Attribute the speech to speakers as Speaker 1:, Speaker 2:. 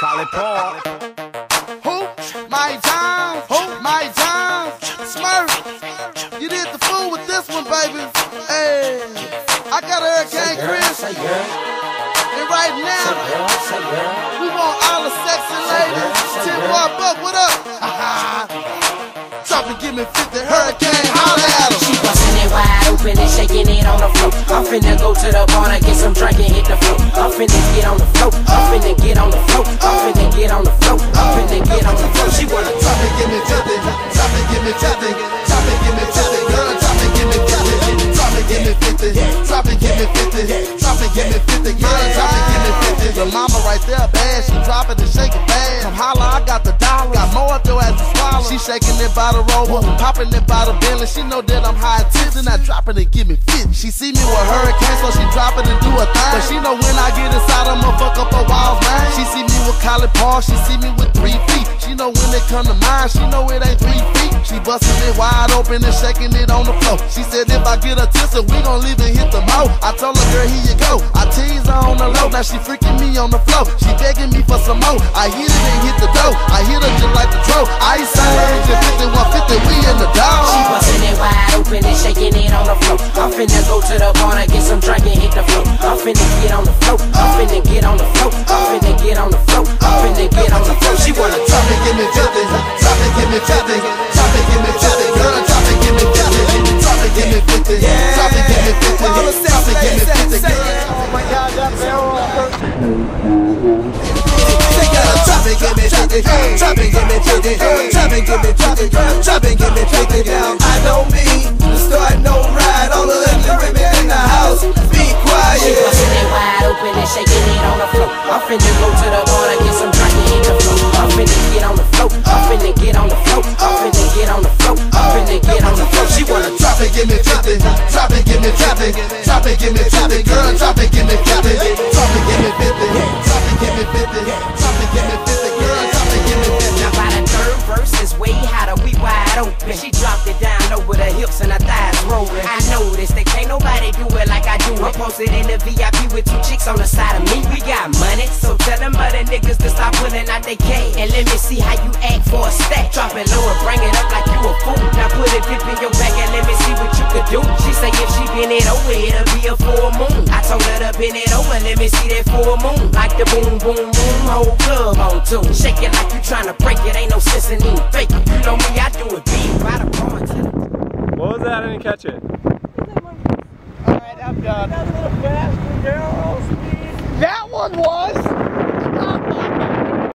Speaker 1: Call it Paul.
Speaker 2: Who? Mike Jones. Who? Mike Jones. Smurf. You did the fool with this one, baby. Hey. I got a Hurricane Chris. And right now, we want all the sexy ladies. Ten boy buck, what up? Drop and give me 50 Hurricane. Holla at 'em.
Speaker 3: She bustin' it wide open and shaking it on the floor. I'm finna go to the bar to get some drink and hit the floor. I'm finna
Speaker 2: 50. Drop and give me 50. Girl, drop and give me 50. Your mama right there bad. She drop it and shake it bad. Come holla, I got the dollar. Got more up your ass to swallow. She shaking it by the rover. Popping it by the Bentley. She know that I'm high tips and I drop it and give me 50. She see me with hurricane, so she drop it and do a thing. But she know when I get inside, I'ma fuck up her walls, man. She see me with Collipark. She see me with three feet. She know when it come to mine, she know it ain't three feet. She bustin' it wide open and shaking it on the floor. She said if I get a tissue, we gon' leave and hit the mo. I told her, girl, here you go. I tease her on the low, now she freaking me on the floor. She begging me for some more. I hit it and hit the dough. I hit her just like the throw. I ain't saying 50, 150, we in the dough.
Speaker 3: She
Speaker 2: dog.
Speaker 3: bustin' it wide open and shaking it on the floor. I'm finna go to the bar to get some drink and hit the floor. I'm finna get on the floor. I'm finna get on the floor. I'm finna get on the floor. I'm finna get on the floor. She wanna
Speaker 2: Drop it, give me 50. Drop it, give me 50. 50. I. Start ride. All the ugly women in the house. Be
Speaker 3: She
Speaker 2: quiet.
Speaker 3: bustin' it wide open and it on the floor. I'm finna to the get some drink hit the floor. I'm finna get on the floor. I'm finna get on the floor. I'm finna get on the floor. I'm finna get on the floor. She wanna
Speaker 2: Drop it, give me 50. Drop it, give me 50. Drop it, give me 50. Girl, drop it, give me 50. Drop it, give me 50. Drop it, give me 50. Drop it, give me 50. Girl, drop it, give me 50.
Speaker 3: Now by third verse is way hotter, we wide open. She dropped it down over the hips and her thighs rolling. I noticed that can't nobody do it like I do it. Posted in the VIP with two chicks on the side of me. We got money, so tell them other niggas to stop pulling out they K. And let me see how you act for a stack. Drop it low and bring it up like you a fool. Now put a dip in your bend it over, it'll be a full moon. I told her to bend it over, let me see that full moon. Like the boom, boom, boom, whole club on tune. Shake it like you tryna break it, ain't no sense in even fake it. You know me, I do it big, by the bar to the
Speaker 4: What was that? I didn't catch it.
Speaker 1: Alright, I'm done. That little bastard barrel speed. That one was.